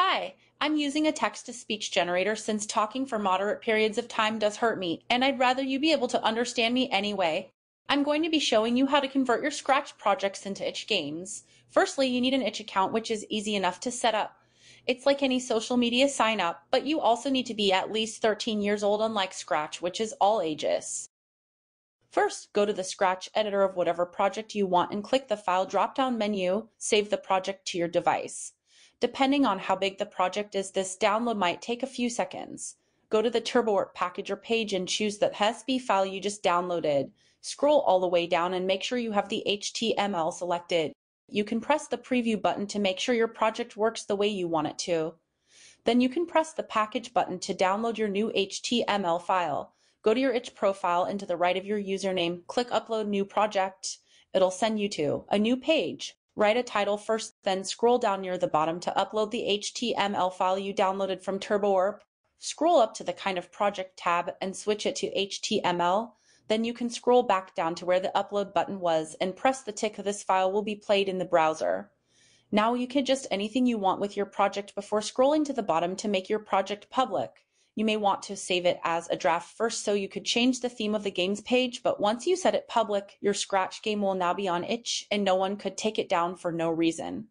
Hi, I'm using a text to speech generator since talking for moderate periods of time does hurt me, and I'd rather you be able to understand me anyway. I'm going to be showing you how to convert your Scratch projects into itch games. Firstly, you need an itch account, which is easy enough to set up. It's like any social media sign up, but you also need to be at least 13 years old unlike Scratch, which is all ages. First, go to the Scratch editor of whatever project you want and click the File drop-down menu, save the project to your device. Depending on how big the project is, this download might take a few seconds. Go to the TurboWarp Packager page and choose the HSB file you just downloaded. Scroll all the way down and make sure you have the HTML selected. You can press the preview button to make sure your project works the way you want it to. Then you can press the package button to download your new HTML file. Go to your itch profile and to the right of your username, click upload new project. It'll send you to a new page. Write a title first, then scroll down near the bottom to upload the HTML file you downloaded from TurboWarp. Scroll up to the Kind of Project tab and switch it to HTML. Then you can scroll back down to where the upload button was and press the tick this file will be played in the browser. Now you can just anything you want with your project before scrolling to the bottom to make your project public. You may want to save it as a draft first so you could change the theme of the games page, but once you set it public, your Scratch game will now be on itch and no one could take it down for no reason.